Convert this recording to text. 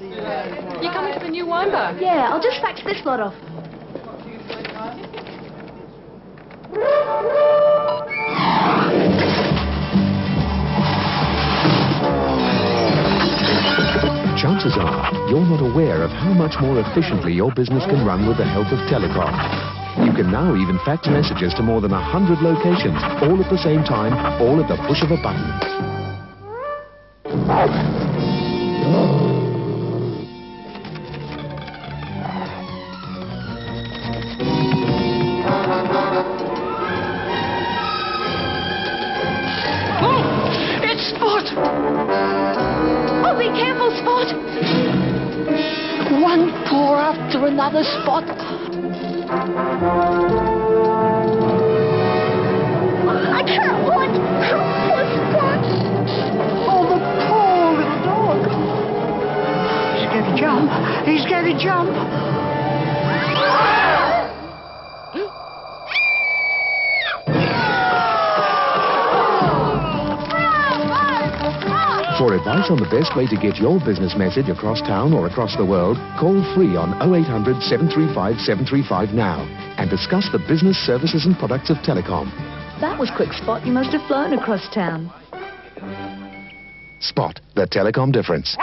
You coming to the new wine bar? Yeah, I'll just fax this lot off. Chances are you're not aware of how much more efficiently your business can run with the help of Telecom. You can now even fax messages to more than 100 locations, all at the same time, all at the push of a button. Spot! Oh, be careful, Spot! One pour after another, Spot. I can't want poor Spot. Oh, the poor little dog. He's to jump. He's to jump. For advice on the best way to get your business message across town or across the world, call free on 0800 735 735 now and discuss the business services and products of Telecom. That was quick, Spot. You must have flown across town. Spot the Telecom difference.